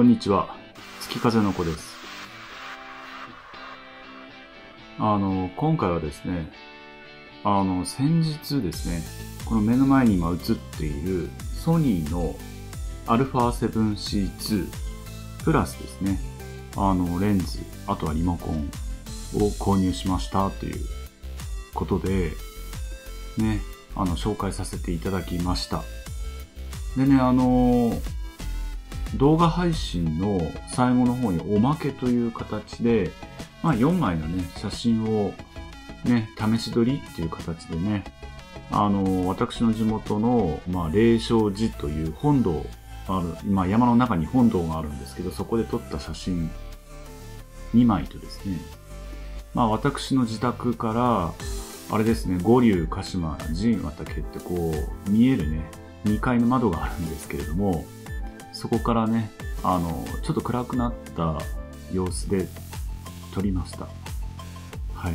こんにちは。月風の子です。あの、今回はですね、あの、先日ですね、この目の前に今映っているソニーの α7C2 プラスですね、あの、レンズ、あとはリモコンを購入しましたということで、ね、あの、紹介させていただきました。でね、あの動画配信の最後の方におまけという形で、まあ4枚のね、写真をね、試し撮りっていう形でね、あの、私の地元の、まあ、霊障寺という本堂ある、まあ山の中に本堂があるんですけど、そこで撮った写真2枚とですね、まあ私の自宅から、あれですね、五竜鹿島神畑ってこう、見えるね、2階の窓があるんですけれども、そこからね、あの、ちょっと暗くなった様子で撮りました。はい。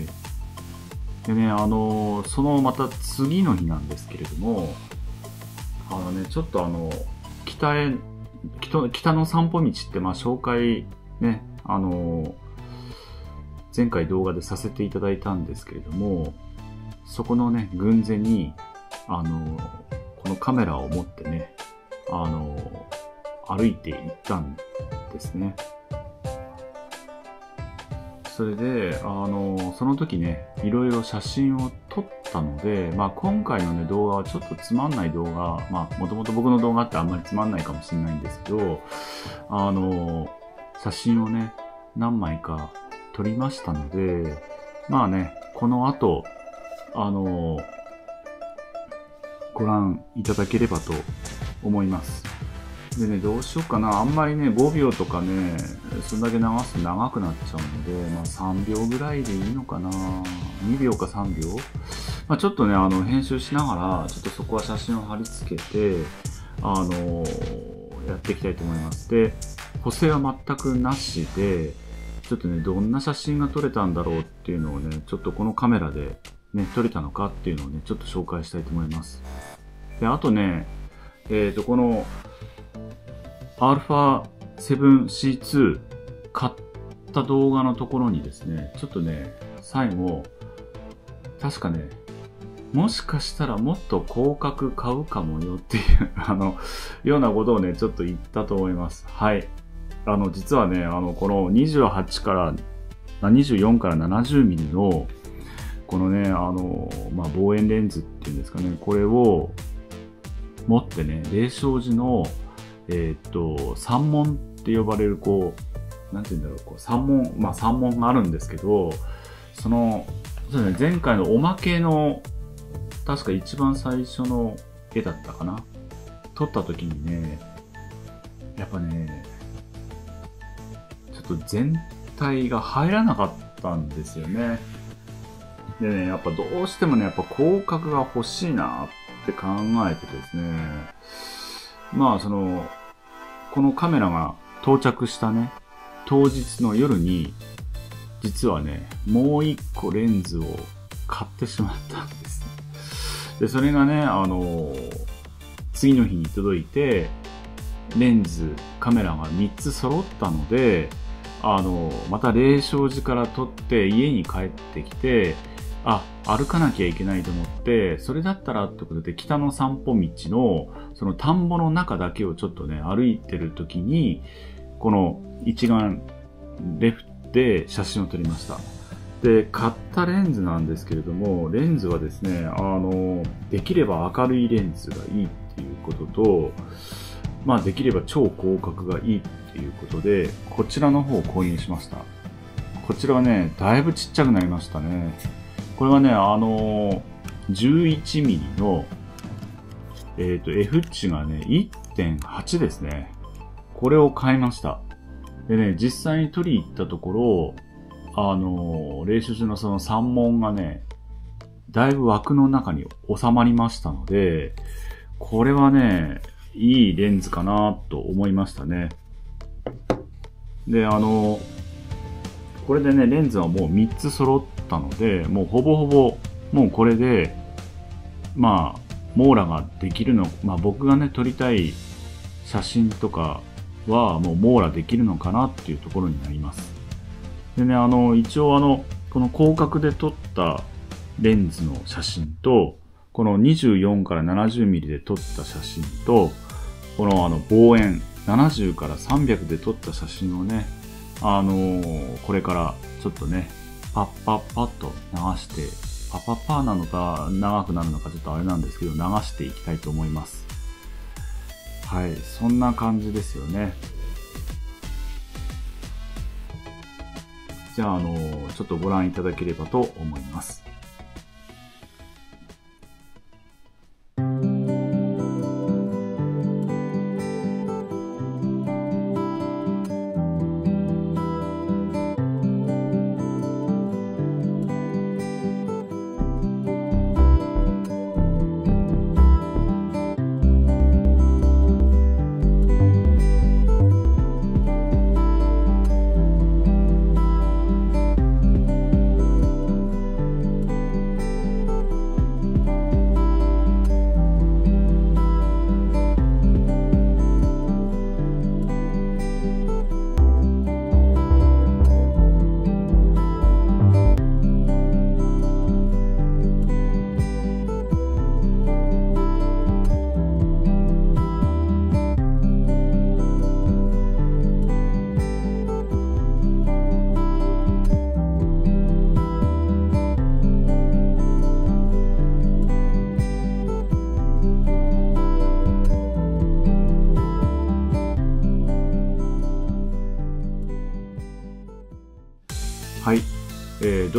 でね、あの、そのまた次の日なんですけれども、あのね、ちょっとあの、北へ、北の散歩道ってまあ紹介ね、あの、前回動画でさせていただいたんですけれども、そこのね、軍前に、あの、このカメラを持ってね、あの、歩いて行ったんですね。それで、あの、その時ね、いろいろ写真を撮ったので、まあ今回のね、動画はちょっとつまんない動画、まあもともと僕の動画ってあんまりつまんないかもしれないんですけど、あの、写真をね、何枚か撮りましたので、まあね、この後、あの、ご覧いただければと思います。でね、どうしようかな。あんまりね、5秒とかね、そんだけ流すと長くなっちゃうので、まあ3秒ぐらいでいいのかな。2秒か3秒。まあちょっとね、あの、編集しながら、ちょっとそこは写真を貼り付けて、あのー、やっていきたいと思います。で、補正は全くなしで、ちょっとね、どんな写真が撮れたんだろうっていうのをね、ちょっとこのカメラでね、撮れたのかっていうのをね、ちょっと紹介したいと思います。で、あとね、えっ、ー、と、この、α7C2 買った動画のところにですね、ちょっとね、最後、確かね、もしかしたらもっと広角買うかもよっていう あの、ようなことをね、ちょっと言ったと思います。はい。あの、実はね、あの、この28から、24から70ミリの、このね、あの、まあ、望遠レンズっていうんですかね、これを持ってね、霊障寺のえっ、と、三門って呼ばれる、こう、なんて言うんだろう、こう三門、まあ三門があるんですけど、その、そうですね、前回のおまけの、確か一番最初の絵だったかな？撮った時にね、やっぱね、ちょっと全体が入らなかったんですよね。でね、やっぱどうしてもね、やっぱ広角が欲しいなって考えてですね、まあその、このカメラが到着したね、当日の夜に、実はね、もう一個レンズを買ってしまったんです。で、それがね、あの次の日に届いて、レンズ、カメラが3つ揃ったので、あのまた霊障寺から撮って家に帰ってきて、あ、歩かなきゃいけないと思って、それだったらってことで北の散歩道の、その田んぼの中だけをちょっとね、歩いてる時に、この一眼レフで写真を撮りました。で、買ったレンズなんですけれども、レンズはですね、あの、できれば明るいレンズがいいっていうことと、まあできれば超広角がいいっていうことで、こちらの方を購入しました。こちらはね、だいぶちっちゃくなりましたね。これはね、あのー、11ミリの、えっ、ー、と、F 値がね、1.8ですね。これを買いました。でね、実際に取り行ったところ、あのー、練習中のその3門がね、だいぶ枠の中に収まりましたので、これはね、いいレンズかなと思いましたね。で、あの、これでね、レンズはもう3つ揃ったので、もうほぼほぼ、もうこれで、まあ、網羅ができるの、まあ僕がね、撮りたい写真とかはもう網羅できるのかなっていうところになります。でね、あの、一応あの、この広角で撮ったレンズの写真と、この24から 70mm で撮った写真と、このあの望遠70から300で撮った写真をね、あのー、これからちょっとね、パッパッパッと流して、パッパッパーなのか長くなるのかちょっとあれなんですけど、流していきたいと思います。はい、そんな感じですよね。じゃあ、あのー、ちょっとご覧いただければと思います。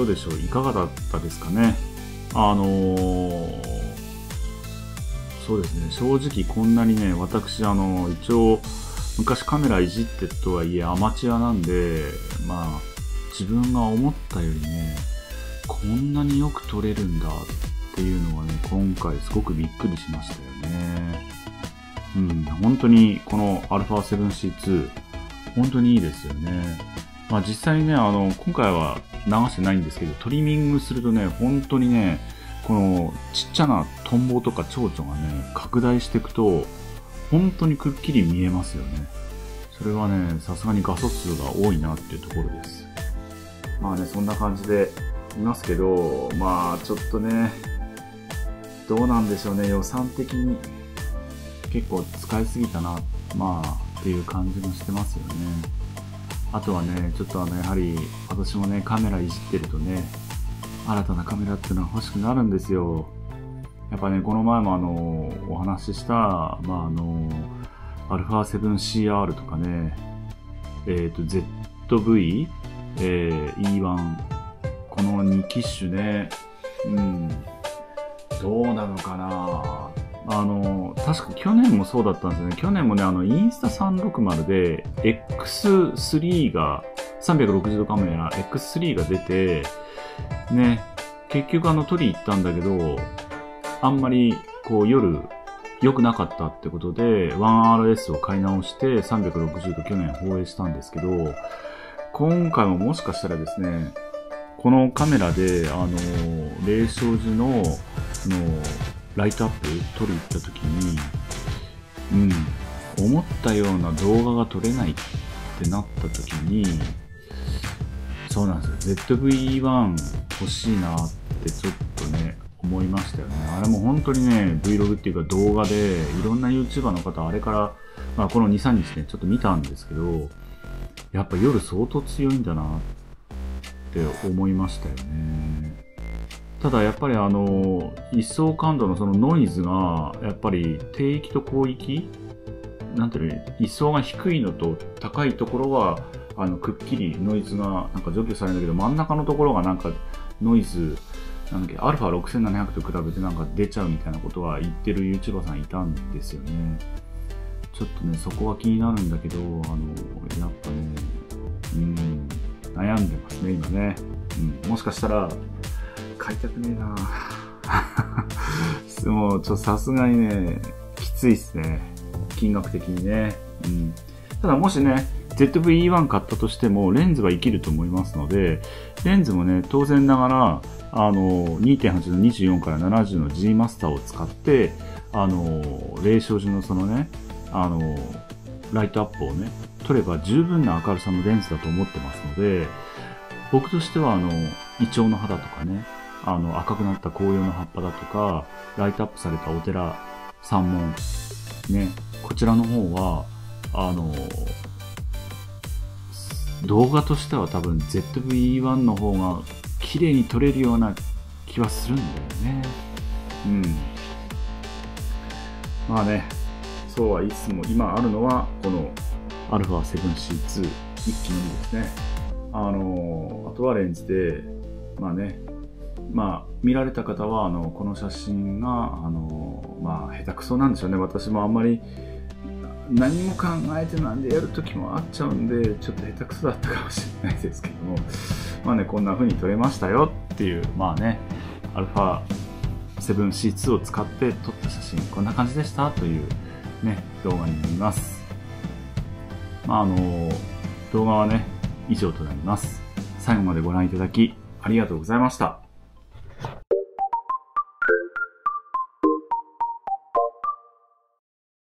でしょう？いかがだったですかね？あのー、そうですね。正直こんなにね私あの一応昔カメラいじってとはいえアマチュアなんでまあ自分が思ったよりねこんなによく撮れるんだっていうのはね今回すごくびっくりしましたよね。うん本当にこの α7C2 本当にいいですよね。まあ、実際ね、あの、今回は流してないんですけど、トリミングするとね、本当にね、このちっちゃなトンボとか蝶々がね、拡大していくと、本当にくっきり見えますよね。それはね、さすがに画素数が多いなっていうところです。まあね、そんな感じでいますけど、まあちょっとね、どうなんでしょうね、予算的に結構使いすぎたな、まあっていう感じもしてますよね。あとはね、ちょっとあの、やはり、私もね、カメラいじってるとね、新たなカメラっていうのは欲しくなるんですよ。やっぱね、この前もあの、お話しした、まああの、α7CR とかね、えっ、ー、と、ZV、えー、E1、この2機種ね、うん、どうなのかなあの、確か去年もそうだったんですよね。去年もね、あの、インスタ360で X3 が、360度カメラ X3 が出て、ね、結局あの、取り行ったんだけど、あんまり、こう、夜、良くなかったってことで、1RS を買い直して360度去年放映したんですけど、今回ももしかしたらですね、このカメラで、あの、霊障寺の、の、ライトアップ撮り行った時に、うん、思ったような動画が撮れないってなった時に、そうなんですよ。ZV-1 欲しいなってちょっとね、思いましたよね。あれも本当にね、Vlog っていうか動画で、いろんな YouTuber の方、あれから、まあこの2、3日ね、ちょっと見たんですけど、やっぱ夜相当強いんだなって思いましたよね。ただやっぱりあの一層感度のそのノイズがやっぱり低域と高域なんていうの一層が低いのと高いところはあのくっきりノイズがなんか除去されるんだけど真ん中のところがなんかノイズなんだっけ、アルファ6700と比べてなんか出ちゃうみたいなことは言ってる YouTuber さんいたんですよね。ちょっとね、そこは気になるんだけど、あの、やっぱね、うん、悩んでますね、今ね。うん、もしかしたら、買いたくねえな もう、ちょっとさすがにね、きついっすね。金額的にね。うん。ただもしね、ZV-E1 買ったとしても、レンズは生きると思いますので、レンズもね、当然ながら、あの、2.8の24から70の G マスターを使って、あの、霊障時のそのね、あの、ライトアップをね、取れば十分な明るさのレンズだと思ってますので、僕としてはあの、イチョウの肌とかね、あの、赤くなった紅葉の葉っぱだとか、ライトアップされたお寺、山門、ね、こちらの方は、あの、動画としては多分 ZV-1 の方が綺麗に撮れるような気はするんだよね。うん。まあね、そうはいつも今あるのはこの α7C2 一機のみですね。あの、あとはレンズで、まあね、まあ見られた方はあのこの写真があのまあ下手くそなんでしょうね。私もあんまり何も考えてなんでやる時もあっちゃうんでちょっと下手くそだったかもしれないですけども。まあねこんな風に撮れましたよっていうまあね α7C2 を使って撮った写真こんな感じでしたというね動画になります。まああの動画はね以上となります。最後までご覧いただきありがとうございました。